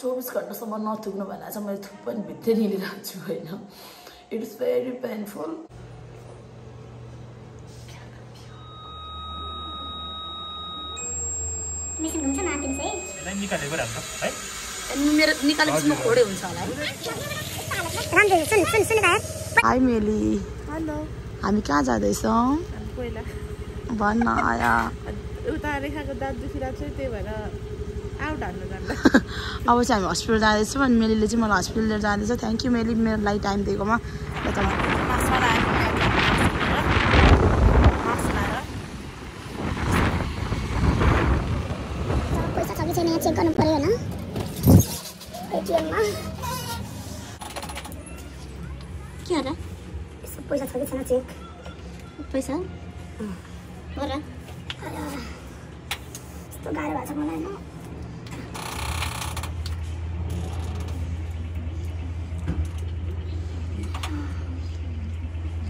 चौबिस घन्टासम्म नथुक्नु भएन चाहिँ मैले थुक पनि भित्रै निलिरहेको छु होइन इट इज भेरी पेनफुल मेरो निकालेपछि म खोडे हुन्छ होला है हाई मेली हेलो हामी कहाँ जाँदैछौँ पहिला भन्न आया उता रेखाको दाँत दुखिरहेको छ त्यही भएर आउट हान्नु जाँदा अब चाहिँ हामी हस्पिटल जाँदैछौँ अनि मेलीले चाहिँ मलाई हस्पिटल लिएर जाँदैछ। थ्याङ्क यू मेली मेरो लागि टाइम दिएकोमा। चेक गर्नु पऱ्यो होइन एटिएममा के हो र? यसो पैसा छ कि छैन चेक पैसा? हो र यस्तो गाह्रो भएको छ मलाई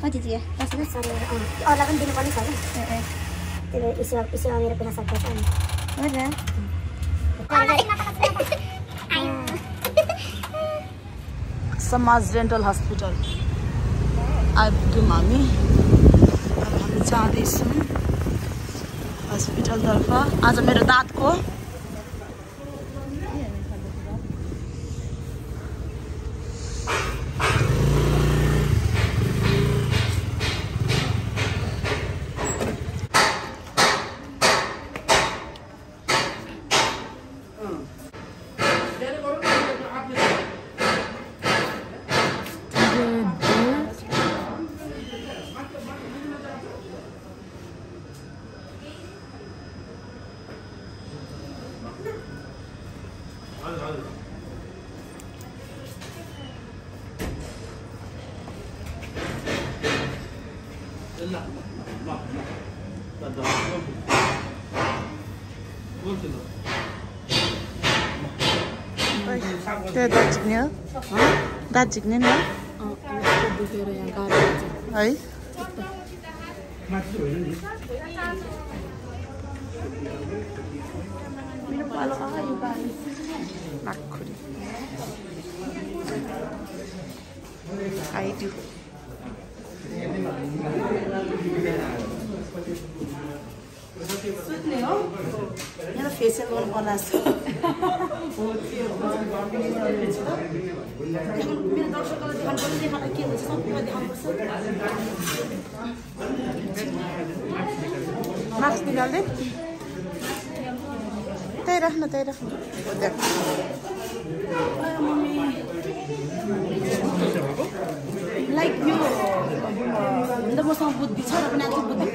कति दियो दस हजार सरी अरूलाई पनि दिनुपर्ने छ कि त्यही भएर इस्यु इस्युमा मेरो पैसा सक्दैछ अनि समाज डेन्टल हस्पिटल आइपुग्यौँ हामी अब हामी जाँदैछौँ हस्पिटलतर्फ आज मेरे मेरो दाँतको त्यो दाँत झिक्ने हो दाँत झिक्ने नि दुखेर यहाँ गाह्रो हुन्छ है मेरो पालो आयो पालो नाकखुरी आइदियो सुत्ने हो? फेसियल गर्नु पर्ला जस्तो। मेरो दर्शकलाई देखाउनु पर्छ देखाएर के हुन्छ? मास्क निकाल्दै त्यही राख्न त्यही राख्न। लाइक यो हुन त मसँग बुद्धि छ र पनि आज बुद्धि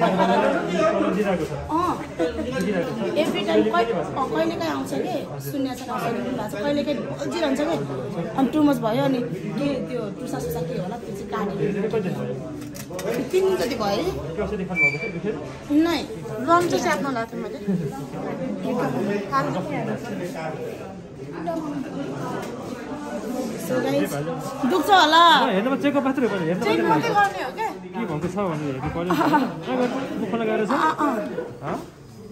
अँ एभ्री टाइम कहिले कहिलेकाहीँ आउँछ कि शून्य छ आउँछ भएको छ कहिलेकाहीँ बल्झिरहन्छ कि अनि टु मच भयो अनि के त्यो टुसा सुसा के होला त्यो चाहिँ काट्यो तिन जति भयो। अरे नै रङ चाहिँ च्याप्न लगाएको थिएँ मैले। दुख्छ होला। हेर्नुमा चेकअप मात्रै हो हेर्नु चेक मात्रै मात्रै गर्ने हो क्या? के भएको छ भनेर हेर्नु पर्यो। छ?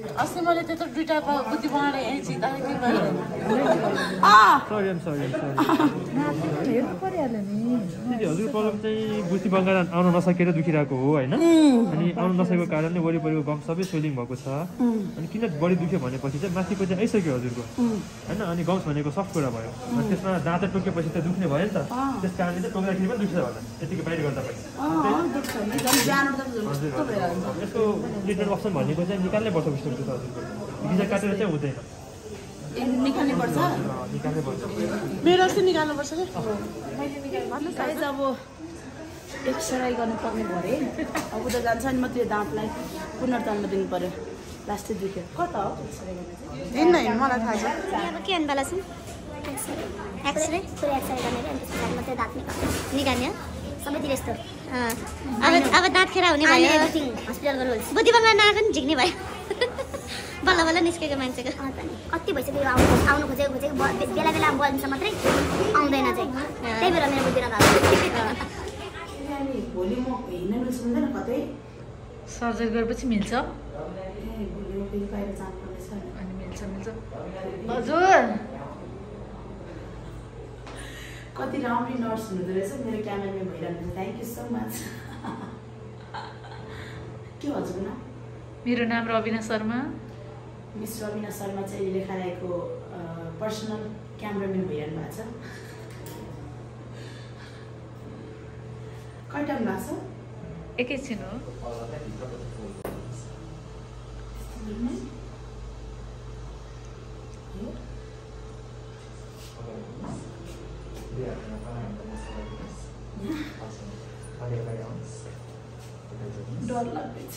अस्ति मैले त्यत्रो दुइटा बुद्धि बनाएर के हजुर प्रब्लम चाहिँ बुद्धि बङ्गाल आउन नसकेर दुखिरहेको हो होइन? अनि आउनु नसकेको कारणले वरिपरिको गम सबै स्वेलिङ भएको छ। अनि किन बढी दुख्यो भनेपछि चाहिँ माथिको चाहिँ आइसक्यो हजुरको। होइन? अनि गम्स भनेको सफ्ट कुरा भयो। अनि त्यसमा दाँत टोकेपछि त दुख्ने भयो नि त। त्यस कारणले चाहिँ टोक्दाखेरि पनि दुख्छ होला। यतिको बाहिर गर्दा पनि। यसको ट्रिटमेन्ट अप्सन भनेको चाहिँ निकाल्नै पर्छ जस्तो हुन्छ हजुरको भिजा काटेर चाहिँ हुँदैन ए, निकाल्नै पर्छ अँ, निकाल्नै पर्छ मेरो अस्ति निकाल्नुपर्छ कि? भन्नुहोस् अब एक्सराई गर्नुपर्ने भयो अरे अब उता जान्छ अनि मात्रै दाँतलाई पुनर्तालमा दिनु पऱ्यो लास्टै दुख्यो कता हो एक्सरे हिँड्न हिँड्नु मलाई थाहा छ। अब के गर्नु छ एक्सरे पुरै एक्सरे गर्ने अनि त्यस पछाडि मात्रै दाँत निकाल्ने। निकाल्ने हो? सबैतिर यस्तो। अब अब दाँत खेर हुने भयो। एभ्रिथिङ हस्पिटलको रुल्स बुद्धि बङ्गला नआएको नि झिक्ने भयो। बल्ल बल्ल निस्केको मान्छेको। कति भइसक्यो आउनु आउनु खोजेको खोजेको बेला बेला बोलिन्छ मात्रै आउँदैन चाहिँ। त्यही भएर मेरो बुद्धि नभएको सर्जरी गरेपछि मिल्छ। छ। अनि मिल्छ मिल्छ। हजुर। कति राम्री नर्स हुनुहुँदो रहेछ मेरो क्यामेराम्यान भइरहनु थ्याङ्क यू सो मच के हजुरको नाम मेरो नाम रविना शर्मा। मिस रविना शर्मा चाहिँ अहिले लेखाएको पर्सनल क्यामराम्यान भइरहनु भएको छ। कति टाइम लाग्छ? एकैछिन हो। डर लाग्दैछ।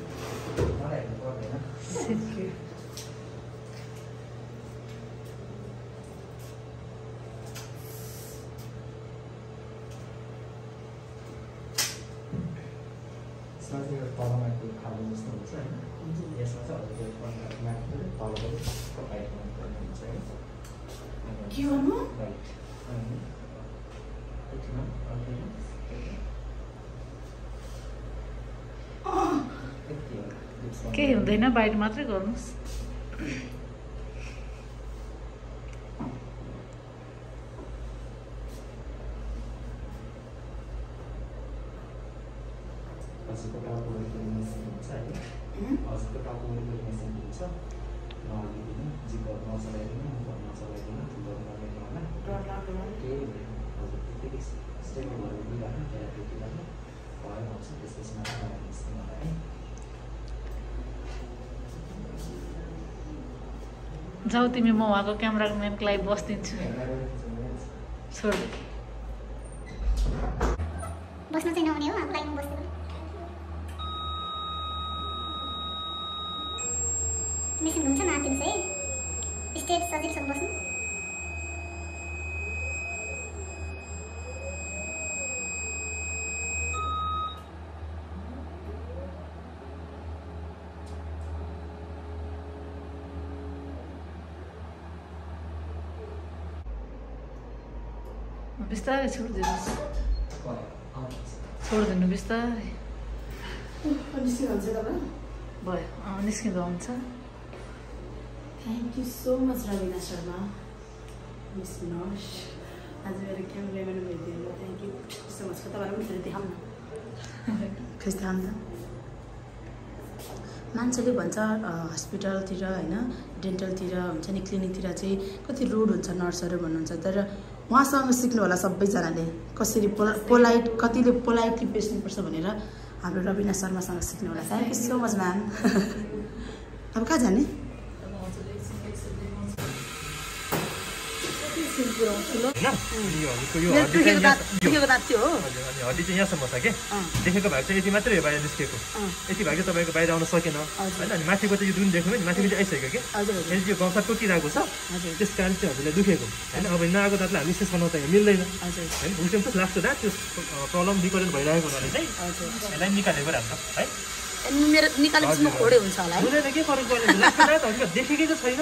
तलमाथि खाले जस्तो हुन्छ होइन यसमा चाहिँ तलबाट बाइकमा हुन्छ है के गर्नु राइट केही हुँदैन बाहिर मात्रै गर्नुहोस् हजुरको टाउको वेटिङ मेसिन हुन्छ होइन हजुरको टाउको वेटिङ मेसिन हुन्छ नअलिकति जिब्बर नचलाइदिनु मुखहरू नचलाइदिनु ठुलोहरू नगर्नु होला डर लाग्दैन केही हुँदैन हजुर त्यतिकै स्टेबलहरू दिइरहनु थेरापी दिइरहनु भएर आउँछ त्यसपछि मात्र निस्किनु होला है जाऊ तिमी म उहाँको क्यामराम्यानको लागि बसिदिन्छु छोड बस्नु चाहिँ नहुने हो हाम्रो लागि म बस्दिनँ मेसिन घुम्छ नआतिनुहोस् है स्टेप सजिलोसँग बस्नु बिस्तारै छोडिदिनुहोस् छोडिदिनु बिस्तारै भयो निस्किँदो हुन्छ thank you so much Ravina Sharma miss nurse आज मेरो क्यामराम्यान भइदिनु थ्याङ्क यू सो मच तपाईँलाई पनि फेरि देखाउँ न फेरि देखाउँ न मान्छेले भन्छ हस्पिटलतिर होइन डेन्टलतिर हुन्छ नि क्लिनिकतिर चाहिँ कति रुड हुन्छ नर्सहरू भन्नुहुन्छ तर उहाँसँग सिक्नु होला सबैजनाले। कसरी पोला पोलाइट कतिले पोलाइटली बेच्नुपर्छ भनेर हाम्रो रविना शर्मासँग सिक्नु होला। Thank you so much ma'am अब कहाँ जाने? हड्डी चाहिँ यहाँसम्म छ अँ। देखेको भाग चाहिँ यति मात्रै हो बाहिर निस्केको। यति भाग चाहिँ तपाईँको बाहिर आउन सकेन। होइन अनि माथिको चाहिँ यो जुन देख्नु नि माथिको चाहिँ आइसक्यो क्या हजुर हजुर यहाँ चाहिँ यो गम्सा टोकिरहेको छ त्यस कारण चाहिँ हजुरलाई दुखेको होइन अब नआएको दाँतलाई हामी विशेष यहाँ मिल्दैन होइन चाहिँ लास्ट दाँत त्यो प्रब्लम विकरण भइरहेको हुनाले चाहिँ यसलाई निकालेको राम्रो है मेरो निकालेपछि म हजुर, खोडे हुन्छ होला के देखेकै त छैन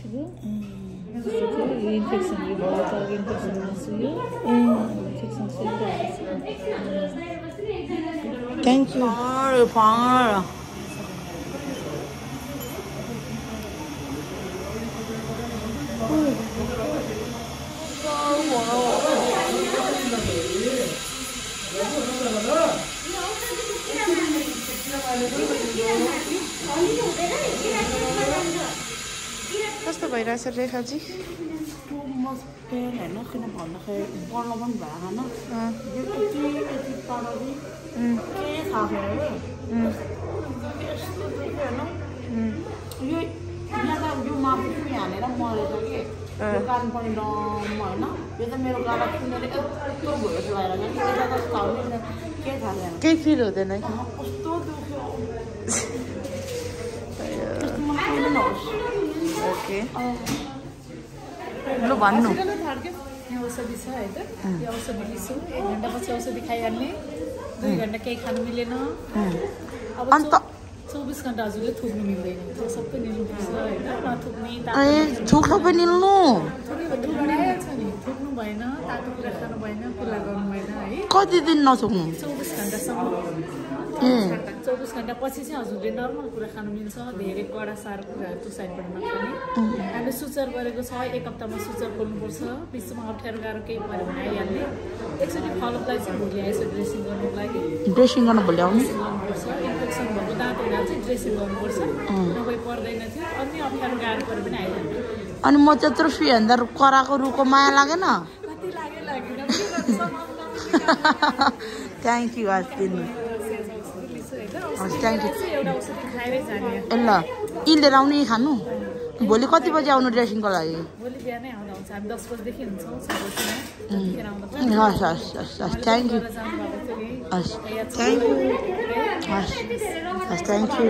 त्यो किसिमको कम बसेको देखिरहेको छ नि यो चाहिँ फे यो चाहिँ द्वारा हो जरा एकछिन माथिको इन्फेक्सन यो भयो तर इन्फेक्सन नसुयो इन्फेक्सन थ्याङ्क यू फाँड कस्तो भइरहेछ रेखाजी पेन होइन किन भन्दाखेरि पनि भएन यो यति यति पढाउँदै के थाहा भयो यस्तो दुख्यो होइन यो यहाँ त यो माफी हानेर मरेछ कि यो कान पनि डम होइन यो त मेरो गाडा भयो थाहा छैन केही फिल हुँदैन कि कस्तो दुख्यो लु भन्नु औषधि छ है त यो औषधि लिन्छु एक घन्टापछि औषधि खाइहाल्ने दुई घन्टा केही खानु मिलेन अब चौबिस घन्टा हजुरले थुक्नु मिल्दैन त्यो सबै लिनुपर्छ होइन नथुक्ने थुक्नु पनि निल्नु थुक्ने भएन तातो कुरा खानु भएन कुला गर्नु भएन है कति दिन नथुक्नु चौबिस घन्टासम्म चौबिस घन्टा पछि चाहिँ हजुरले नर्मल कुरा खानु मिल्छ धेरै कडा सार कुराहरू त्यो साइडबाट नखाने हामीले सुचार गरेको छ एक हप्तामा सुचार खोल्नुपर्छ बिचमा अप्ठ्यारो गाह्रो केही पऱ्यो भने आइहाल्ने एकचोटि फलोपलाई चाहिँ भोलि आएछ ड्रेसिङ गर्नुको लागि ड्रेसिङ गर्न भोलि आउनु गर्नुपर्छ इन्फेक्सन भएको दाँत हुँदा चाहिँ ड्रेसिङ गर्नुपर्छ नभए पर्दैन थियो अन्य अप्ठ्यारो गाह्रो पऱ्यो पनि आइहाल्ने अनि म त्यत्रो फी भन्दा कराएको रुखको माया लागेन कति लाग्यो लागेन थ्याङ्क यू आज थ्याङ्क यू ल यी लिएर आउनु यी खानु भोलि कति बजी आउनु ड्रेसिङको लागि? हस् हस् हस् हस् थ्याङ्क यू हस् थ्याङ्क यू हस् हस् थ्याङ्क यू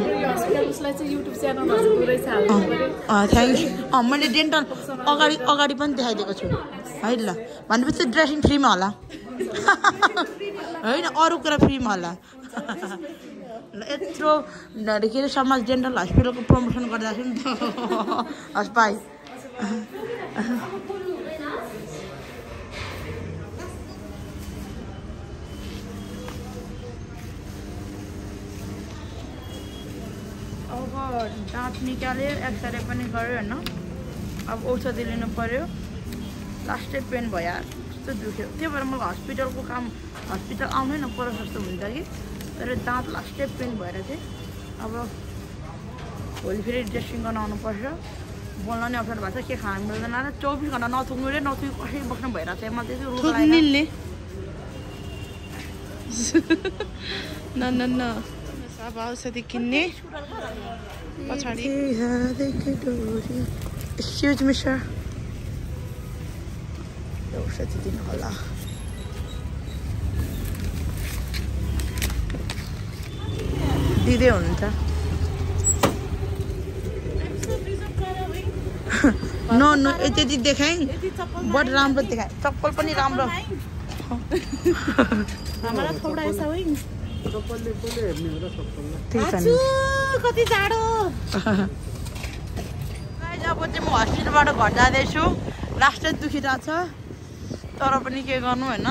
थ्याङ्क यू अँ मैले डेन्टल अगाडि अगाडि पनि देखाइदिएको छु। है ल भनेपछि ड्रेसिङ फ्रीमा होला। होइन अरू कुरा फ्रीमा होला। यत्रो के अरे समाज डेन्टल हस्पिटलको प्रमोसन गर्दाखेरि नि त हस् बाई अब दाँत निकाल्यो एक्सरे पनि गऱ्यो होइन? अब औषधि लिनु पऱ्यो लास्टै पेन भयो कस्तो दुख्यो। त्यही भएर मलाई हस्पिटलको काम हस्पिटल आउनै नपरोस् जस्तो हुन्छ कि? तर दाँत लास्टै पेन भएर चाहिँ अब भोलि फेरि ड्रेसिङ गर्न आउनुपर्छ बोल्न नि अप्ठ्यारो भएको छ के खानु मिल्दैन र चौबिस घन्टा नथुक्नु रे नथुकी कसरी बस्नु निल्ने न न न अब औषधि किन्ने पछाडि मी औषधि दिनु होला दिँदै हुनुहुन्छ न न यति देखाएँ बट राम्रो देखाएँ चप्पल पनि राम्रो कति जाडो अब चाहिँ म हस्पिटलबाट घर जाँदैछु लास्टै दुखिरहेको छ तर पनि के गर्नु होइन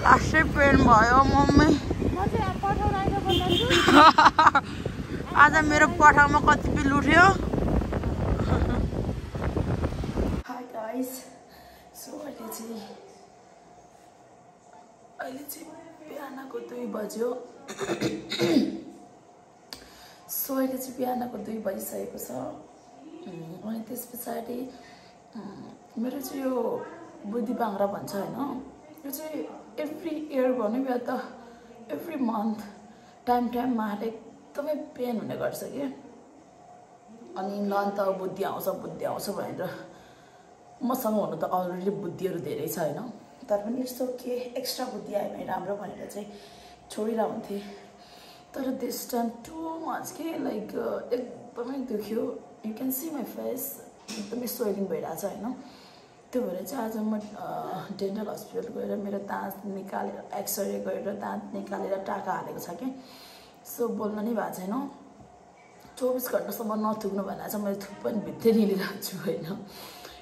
लास्टै पेन भयो मम्मी आज मेरो पठाउमा कति बिल उठ्यो? अहिले चाहिँ बिहानको दुई बज्यो। सो अहिले चाहिँ बिहानको दुई बजिसकेको छ। अनि त्यस पछाडि मेरो चाहिँ यो बुद्धि बाङ्रा भन्छ होइन? यो चाहिँ एभ्री इयर भनौँ या त। एभ्री मन्थ टाइम टाइममा आएर एकदमै पेन हुने गर्छ कि? अनि न त बुद्धि आउँछ बुद्धि आउँछ भनेर मसँग हुनु त अलरेडी बुद्धिहरू धेरै छ होइन? तर पनि यस्तो के एक्स्ट्रा बुद्धि आयो भने राम्रो भनेर चाहिँ छोडिरह हुन्थेँ। तर दिस टाइम टु मच के? लाइक एकदमै दुख्यो। You can see my face एकदमै स्वेलिङ भइरहेको छ होइन। त्यो भएर चाहिँ आज म डेन्टल हस्पिटल गएर मेरो दाँत निकालेर एक्सरे गरेर दाँत निकालेर टाका हालेको छ कि। सो बोल्न नै भएको छैन। चौबिस घन्टासम्म नथुक्नु भनेर चाहिँ मैले थुक पनि भित्रै निलिरहेको छु होइन।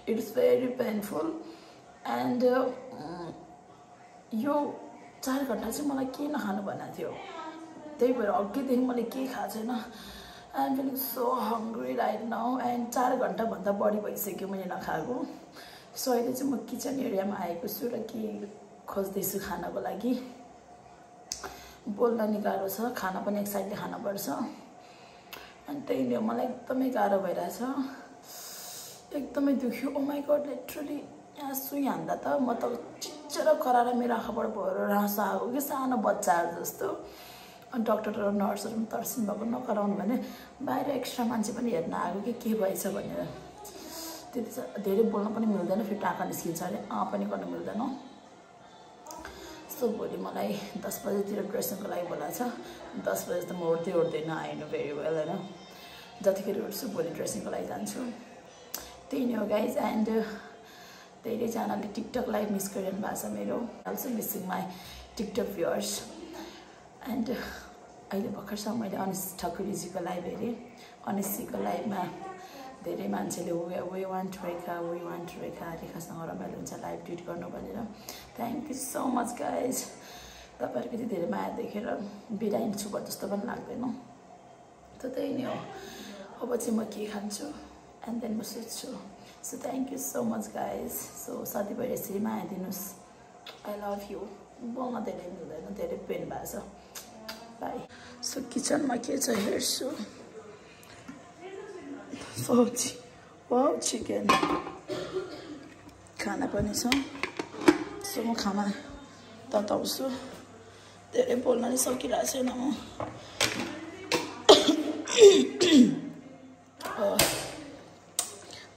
It is very painful and यो चार घन्टा चाहिँ मलाई के नखानु भनेको थियो। त्यही भएर अघिदेखि मैले केही खाएको छैन। I am feeling so hungry right now and चार घन्टाभन्दा बढी भइसक्यो मैले नखाएको। सो अहिले चाहिँ म किचन एरियामा आएको छु र के खोज्दैछु खानको लागि। बोल्न नि गाह्रो छ खाना पनि एक साइडले खानुपर्छ अनि त्यही नै हो, मलाई एकदमै गाह्रो भइरहेछ। एकदमै दुख्यो। ओ माई गड लिटरली यहाँ सुई हान्दा त म त चिच्चर कराएर मेरो आँखाबाट भएर रासो आएको कि सानो बच्चाहरू जस्तो। अनि डक्टर र नर्सहरू पनि तर्सिनु भएको नकराउनु भने बाहिर एक्स्ट्रा मान्छे पनि हेर्न आएको कि के भएछ भनेर। त्यति धेरै बोल्न पनि मिल्दैन फेरि टाँका निस्किन्छ अरे अँ पनि गर्नु मिल्दैन सो भोलि मलाई दस बजीतिर ड्रेसिङको लागि बोलाएको छ। दस बजी त म उठ्दै उठ्दैन आइनु भेरी वेल होइन। जतिखेर उठ्छु भोलि ड्रेसिङको लागि जान्छु। त्यही नै हो गाइज एन्ड धेरैजनाले टिकटक लाइभ मिस गरिरहनु भएको छ मेरो। Also missing my TikTok viewers and अहिले भर्खरसम्म मैले अनिस ठकुरीजीको लाइभ हेरेँ। अनिसजीको लाइभमा धेरै मान्छेले we we want Rekha we want Rekha रेखासँग रमाइलो हुन्छ लाइभ ट्विट गर्नु भनेर। Thank you so much guys तपाईँहरूको यति धेरै माया देखेर बिराइन्छु भयो जस्तो पनि लाग्दैन। त त्यही नै हो। अब चाहिँ म के खान्छु? एन्ड देन म सुत्छु so thank you so much guys so सधैँभरि यसरी माया दिनुहोस्। आई लभ यु बोल्न धेरै मिल्दैन धेरै पेन भएको छ। बाई सो किचनमा के छ हेर्छु। सब्जी वाउ चिकन खाना पनि छ सो म खाना तताउँछु धेरै बोल्न नि सकिरहेको छैन म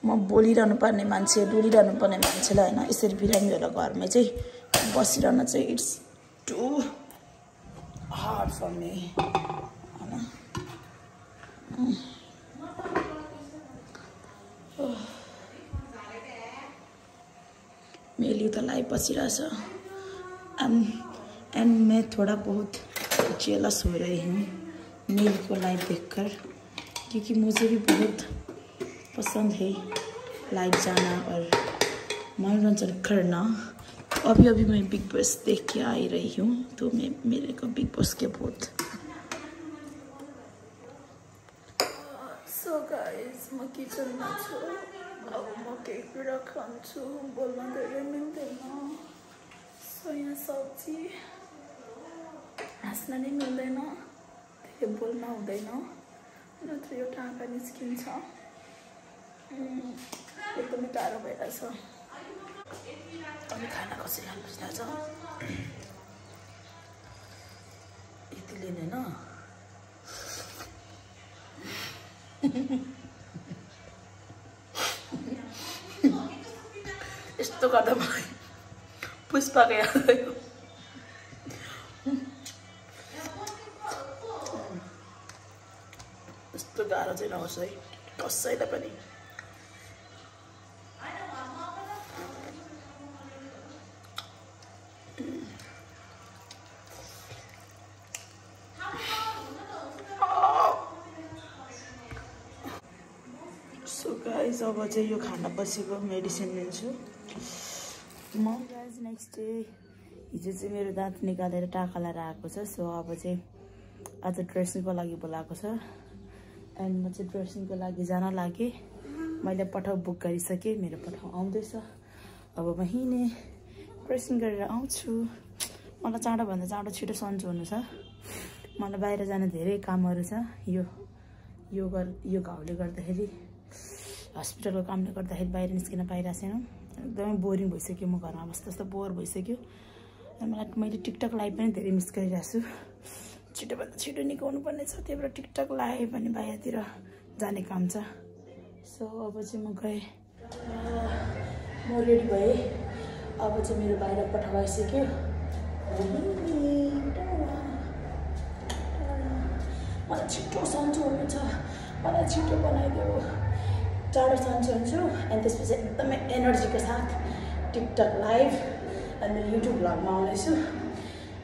म बोलिरहनु पर्ने मान्छे डुलिरहनु पर्ने मान्छेलाई होइन यसरी बिरामी होला घरमै चाहिँ बसिरहन चाहिँ it's too hard for me होइन मेली तो लाइव बसिरहेछ एम एंड मैं थोड़ा बहुत जेलस हो रही हूँ नील को लाइव देखकर, क्योंकि मुझे भी बहुत पसंद है लाइव जाना और मनोरंजन करना। अभी अभी मैं बिग बॉस देख के आई रही हूँ तो मैं, मेरे को बिग बॉस के बहुत सो गाइस म किचनमा छु अब कुरा खान्छु बोल्न धेरै मिल्दैन यहाँ सब्जी हाँस्न नै मिल्दैन धेरै बोल्न हुँदैन नत्र यो टाँका निस्किन्छ एकदमै टाढो भइरहेछ अनि खाना कसरी थाहा छ यति लिने होइन यस्तो गर्दा मलाई पुष्पाको याद आयो यस्तो गाह्रो चाहिँ नहोस् है कसैलाई पनि सो गाइज अब चाहिँ यो खाना बसेको मेडिसिन लिन्छु म गाइज नेक्स्ट डे हिजो चाहिँ मेरो दाँत निकालेर टाका लाएर आएको छ सो अब चाहिँ आज ड्रेसिङको लागि बोलाएको छ। एन्ड म चाहिँ ड्रेसिङको लागि जान लागेँ। मैले पठाउ बुक गरिसकेँ मेरो पठाउ आउँदैछ। अब म हिँडे ड्रेसिङ गरेर आउँछु। मलाई चाँडोभन्दा चाँडो छिटो सन्चो हुनु छ। मलाई बाहिर जान धेरै कामहरू छ। यो यो गर यो घाउले गर्दाखेरि हस्पिटलको कामले गर्दाखेरि बाहिर निस्किन पाइरहेको छैन। एकदमै बोरिङ भइसक्यो म घरमा बस्दा बस्दा बोर भइसक्यो। अनि मलाई मैले टिकटक लाइभ पनि धेरै मिस गरिरहेको छु। छिटोभन्दा छिटो निकाउनु पर्ने छ त्यही भएर टिकटक लाइभ भने बाहिरतिर जाने काम छ। सो अब चाहिँ म गएँ। म रेडी भएँ। अब चाहिँ मेरो बाहिर पठाइसक्यो मलाई छिटो सन्चो हुनु छ मलाई छिटो बनाइदेऊ। चाँडो सन्चो हुन्छु अनि त्यसपछि एकदमै एनर्जीको साथ टिकटक लाइभ अनि युट्युब भ्लगमा आउनेछु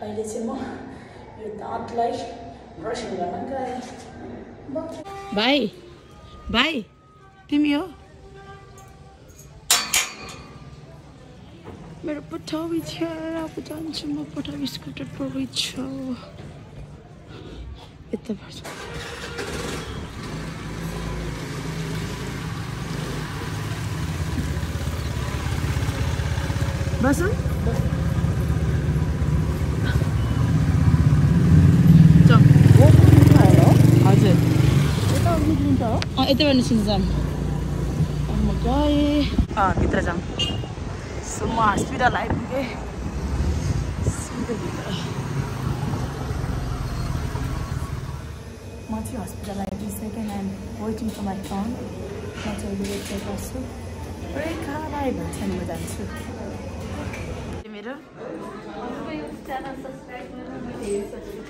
अहिले चाहिँ म यो दाँतलाई ब्रसिङ गर्न गएँ भाइ भाइ तिमी हो मेरो पठाउ छ अब जान्छु म पठाउ स्कुटर पठाइ छ यता बस हजुर यताबाट निस्किन्छ जाम म गएँ अँ भित्र जाउँ सो म हस्पिटल आइपुगेँ म चाहिँ hospital आइपुगिसकेँ and waiting for my turn म चाहिँ अहिले वेट गरिरहेको छु रेखा राई भन्छ नि म जान्छु मेरो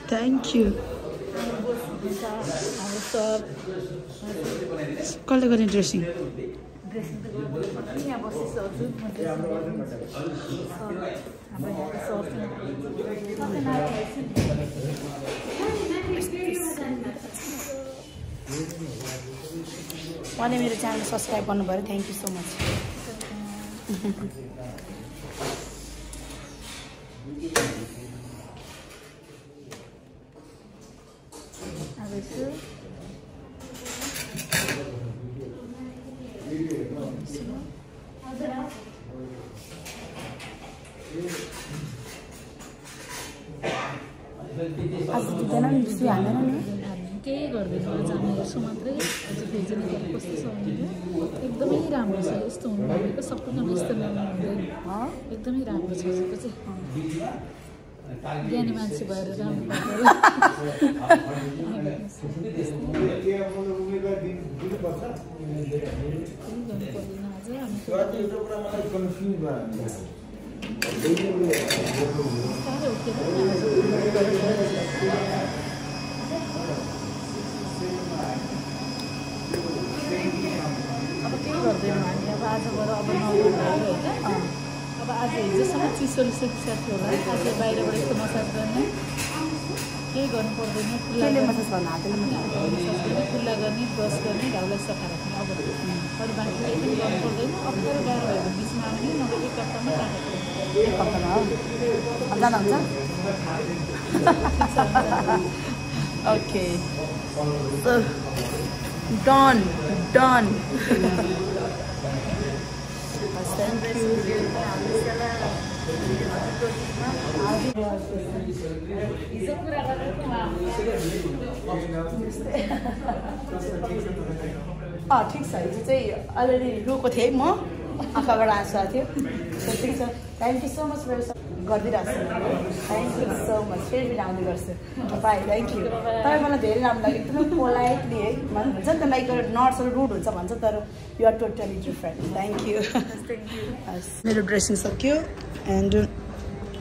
थ्याङ्क यू कसले गर्ने ड्रेसिङ उहाँले मेरो च्यानल सब्सक्राइब गर्नु पऱ्यो थ्याङ्क यू सो मच आज दिँदैन नि केही गर्दैन जाने गर्छु मात्रै. आज भेजिनेबल कस्तो छ भनेर एकदमै राम्रो छ यस्तो हुनु भनेको सबैजना यस्तो ल्याउनु हुँदैन एकदमै राम्रो छ चाहिँ ज्ञानी मान्छे भएर अब केही गर्दैनौँ हामी? अब आजबाट अब नौ भयो होइन अब आज हिजोसम्म चिसोले सुकिसकेको थियो होला आज बाहिरबाट यस्तो मसाज गर्ने केही गर्नु पर्दैन खुल्ला मसाज गर्नु खुल्ला गर्ने ब्रस गर्ने घाउलाई सफा राख्ने अब। अरू बाँकी केही पनि गर्नु पर्दैन अप्ठ्यारो गाह्रो भने बिचमा आउने नभए एक हप्तामा जानु एक हप्तामा हो? अब जाँदा हुन्छ? ओके डन डन हिजो कुरा गरेको उहाँ अँ ठिक छ हिजो चाहिँ अलरेडी रोएको थिएँ म। आँखाबाट आँसु आएको थियो। ठिक छ। थ्याङ्क यू सो मच मेरो गरिदिइरहेको छु थ्याङ्क यू सो मच फेरि फेरि आउँदै गर्छु। बाई थ्याङ्क यू तपाईँ मलाई धेरै राम्रो लाग्यो। एकदमै पोलाइटली है भन्छ नि त लाइक नर्सहरू रुड हुन्छ भन्छ तर you're totally different thank you मेरो ड्रेसिङ सक्यो एन्ड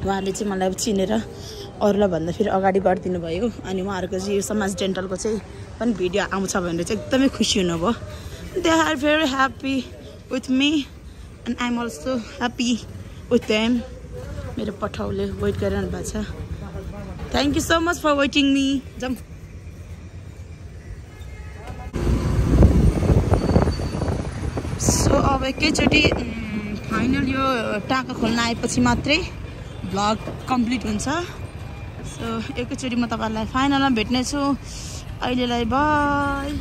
उहाँले चाहिँ मलाई अब चिनेर अरूलाई भन्दा फेरि अगाडि गरिदिनु भयो। अनि उहाँहरूको चाहिँ यो समाज डेन्टलको चाहिँ पनि भिडियो आउँछ भनेर चाहिँ एकदमै खुसी हुनुभयो। They are very happy with me and I am also happy with them मेरो पठाउले वेट गरिरहनु भएको छ। Thank you so much for waiting me जाउँ सो अब एकैचोटि फाइनल यो टाँका खोल्न आएपछि मात्रै भ्लग कम्प्लिट हुन्छ। सो एकैचोटि म तपाईँहरूलाई फाइनलमा भेट्नेछु। अहिलेलाई बाई